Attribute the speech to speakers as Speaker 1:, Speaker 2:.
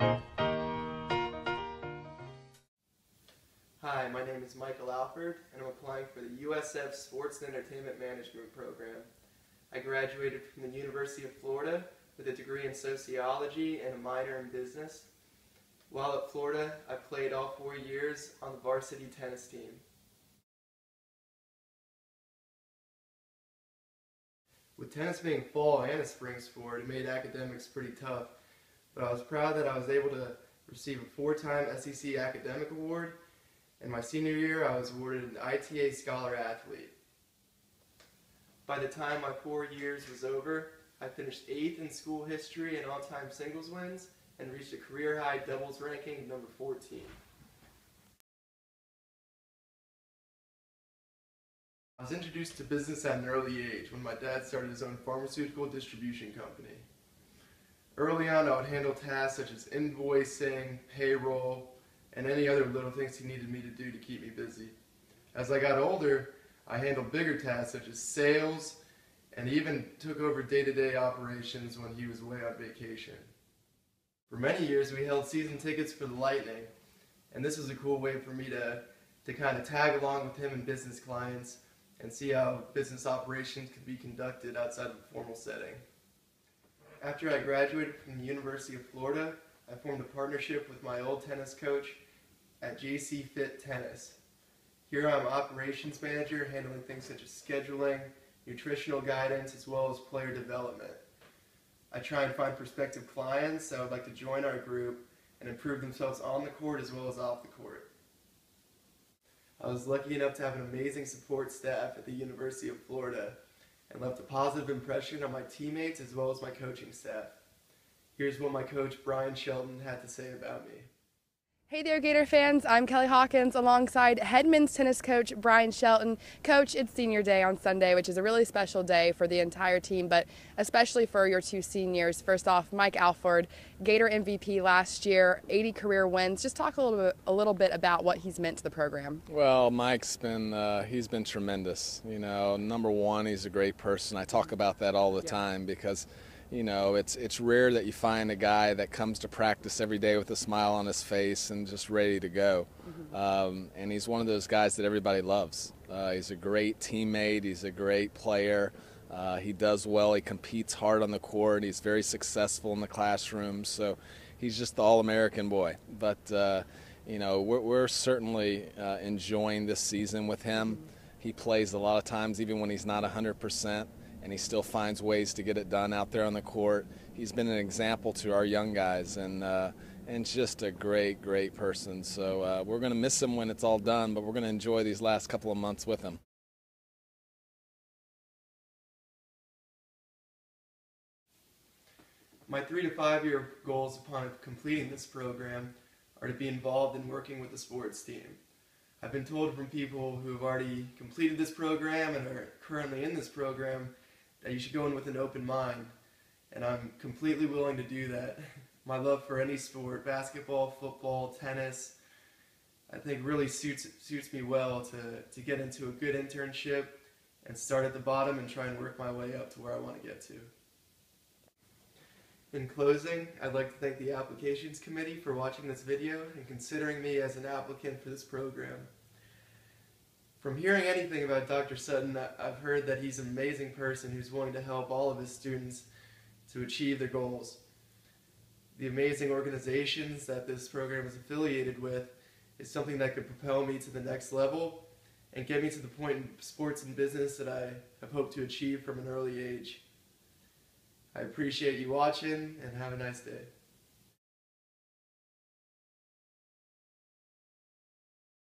Speaker 1: Hi, my name is Michael Alford, and I'm applying for the USF Sports and Entertainment Management Program. I graduated from the University of Florida with a degree in sociology and a minor in business. While at Florida, I played all four years on the varsity tennis team. With tennis being fall and a spring sport, it made academics pretty tough but I was proud that I was able to receive a four-time SEC Academic Award, and my senior year I was awarded an ITA Scholar Athlete. By the time my four years was over, I finished eighth in school history and all-time singles wins, and reached a career-high doubles ranking number 14. I was introduced to business at an early age when my dad started his own pharmaceutical distribution company. Early on, I would handle tasks such as invoicing, payroll, and any other little things he needed me to do to keep me busy. As I got older, I handled bigger tasks such as sales, and even took over day-to-day -day operations when he was away on vacation. For many years, we held season tickets for the Lightning, and this was a cool way for me to, to kind of tag along with him and business clients and see how business operations could be conducted outside of a formal setting. After I graduated from the University of Florida, I formed a partnership with my old tennis coach at JC Fit Tennis. Here I'm operations manager handling things such as scheduling, nutritional guidance, as well as player development. I try and find prospective clients that would like to join our group and improve themselves on the court as well as off the court. I was lucky enough to have an amazing support staff at the University of Florida and left a positive impression on my teammates as well as my coaching staff. Here's what my coach Bryan Shelton had to say about me.
Speaker 2: Hey there, Gator fans. I'm Kelly Hawkins alongside head men's tennis coach Bryan Shelton. Coach, it's senior day on Sunday, which is a really special day for the entire team, but especially for your two seniors. First off, Mike Alford, Gator MVP last year, 80 career wins. Just talk a little bit, a little bit about what he's meant to the program.
Speaker 3: Well, Mike's been uh, he's been tremendous. You know, number one, he's a great person. I talk about that all the yeah. time because you know, it's it's rare that you find a guy that comes to practice every day with a smile on his face and just ready to go. Mm-hmm. Um, and he's one of those guys that everybody loves. Uh, he's a great teammate. He's a great player. Uh, he does well. He competes hard on the court. He's very successful in the classroom. So he's just the all-American boy. But uh, you know, we're, we're certainly uh, enjoying this season with him. Mm-hmm. He plays a lot of times, even when he's not 100 percent and he still finds ways to get it done out there on the court. He's been an example to our young guys and uh, and just a great, great person. So uh, we're going to miss him when it's all done, but we're going to enjoy these last couple of months with him.
Speaker 1: My three to five year goals upon completing this program are to be involved in working with the sports team. I've been told from people who have already completed this program and are currently in this program that you should go in with an open mind. And I'm completely willing to do that. My love for any sport, basketball, football, tennis, I think really suits suits me well to, to get into a good internship and start at the bottom and try and work my way up to where I want to get to. In closing, I'd like to thank the Applications Committee for watching this video and considering me as an applicant for this program. From hearing anything about Dr. Sutton, I've heard that he's an amazing person who's willing to help all of his students to achieve their goals. The amazing organizations that this program is affiliated with is something that could propel me to the next level and get me to the point in sports and business that I have hoped to achieve from an early age. I appreciate you watching and have a nice day.